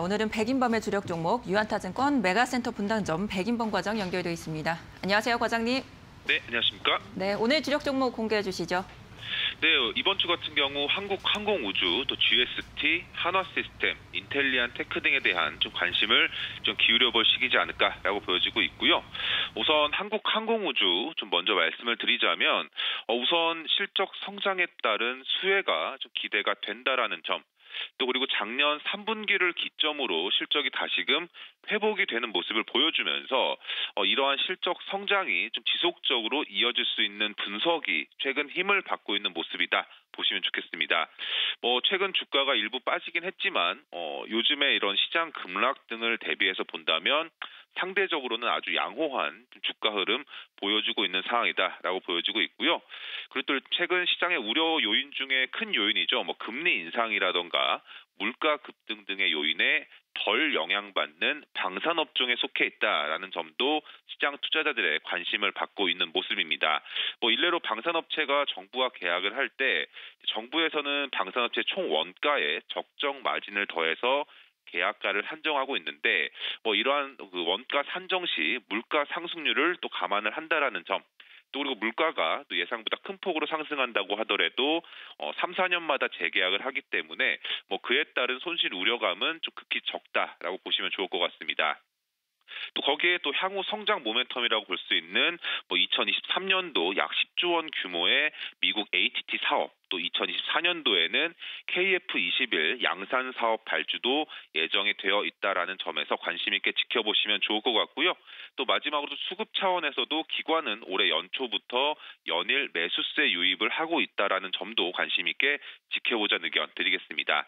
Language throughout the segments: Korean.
오늘은 백인범의 주력 종목 유안타증권 메가센터 분당점 백인범 과장 연결되어 있습니다. 안녕하세요, 과장님. 네, 안녕하십니까? 네, 오늘 주력 종목 공개해 주시죠. 네, 이번 주 같은 경우 한국 항공우주, 또 GST, 한화시스템, 인텔리안 테크 등에 대한 좀 관심을 좀 기울여 볼 시기지 않을까라고 보여지고 있고요. 우선 한국 항공우주 좀 먼저 말씀을 드리자면 어, 우선 실적 성장에 따른 수혜가 좀 기대가 된다라는 점, 또 그리고 작년 3분기를 기점으로 실적이 다시금 회복이 되는 모습을 보여주면서 어, 이러한 실적 성장이 좀 지속적으로 이어질 수 있는 분석이 최근 힘을 받고 있는 모습이다 보시면 좋겠습니다. 뭐 최근 주가가 일부 빠지긴 했지만 어, 요즘에 이런 시장 급락 등을 대비해서 본다면 상대적으로는 아주 양호한 주가 흐름 보여주고 있는 상황이다라고 보여지고 있고요. 그리고 또 최근 시장의 우려 요인 중에 큰 요인이죠. 뭐 금리 인상이라던가 물가 급등 등의 요인에 덜 영향받는 방산업종에 속해 있다라는 점도 시장 투자자들의 관심을 받고 있는 모습입니다. 뭐 일례로 방산업체가 정부와 계약을 할 때 정부에서는 방산업체 총 원가에 적정 마진을 더해서 계약가를 산정하고 있는데 뭐 이러한 그 원가 산정 시 물가 상승률을 또 감안을 한다라는 점. 또 그리고 물가가 또 예상보다 큰 폭으로 상승한다고 하더라도 어 3, 4년마다 재계약을 하기 때문에 뭐 그에 따른 손실 우려감은 좀 극히 적다라고 보시면 좋을 것 같습니다. 또 거기에 또 향후 성장 모멘텀이라고 볼 수 있는 뭐 2023년도 약 10조 원 규모의 미국 ATT 사업 또 2024년도에는 KF21 양산 사업 발주도 예정이 되어 있다라는 점에서 관심 있게 지켜보시면 좋을 것 같고요. 또 마지막으로 수급 차원에서도 기관은 올해 연초부터 연일 매수세 유입을 하고 있다라는 점도 관심 있게 지켜보자는 의견 드리겠습니다.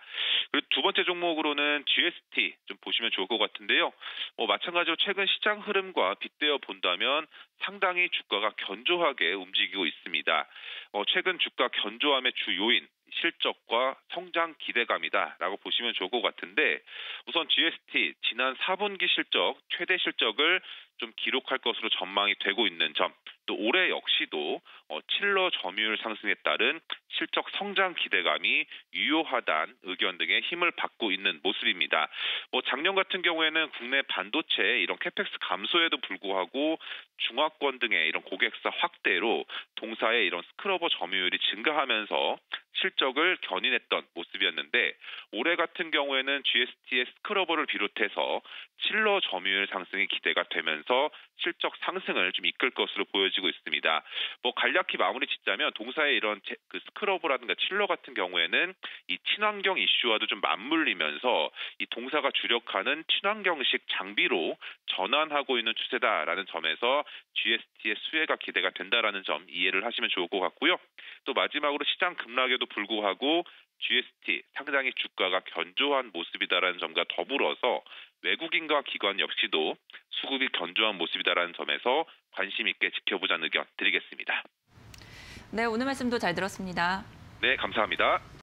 그리고 두 번째 종목으로는 GST 좀 보시면 좋을 것 같은데요. 뭐 마찬가지로 최근 시장 흐름과 빗대어 본다면 상당히 주가가 견조하게 움직이고 있습니다. 어, 최근 주가 견조함 의 주 요인 실적과 성장 기대감이다라고 보시면 좋을 것 같은데 우선 GST 지난 4분기 실적 최대 실적을 좀 기록할 것으로 전망이 되고 있는 점, 또 올해 역시도 어, chiller 점유율 상승에 따른 실적 성장 기대감이 유효하다는 의견 등의 힘을 받고 있는 모습입니다. 뭐 작년 같은 경우에는 국내 반도체 이런 CAPEX 감소에도 불구하고 중화권 등의 이런 고객사 확대로 동사의 이런 scrubber 점유율이 증가하면서 실적을 견인했던 모습이었는데 올해 같은 경우에는 GST의 스크러버를 비롯해서 칠러 점유율 상승이 기대가 되면서 실적 상승을 좀 이끌 것으로 보여지고 있습니다. 뭐 간략히 마무리 짓자면 동사의 이런 제, 그 스크러버라든가 칠러 같은 경우에는 이 친환경 이슈와도 좀 맞물리면서 이 동사가 주력하는 친환경식 장비로 전환하고 있는 추세다라는 점에서 GST의 수혜가 기대가 된다라는 점 이해를 하시면 좋을 것 같고요. 또 마지막으로 시장 급락에도 불구하고 GST 상당히 주가가 견조한 모습이다라는 점과 더불어서 외국인과 기관 역시도 수급이 견조한 모습이다라는 점에서 관심 있게 지켜보자는 의견 드리겠습니다. 네, 오늘 말씀도 잘 들었습니다. 네, 감사합니다.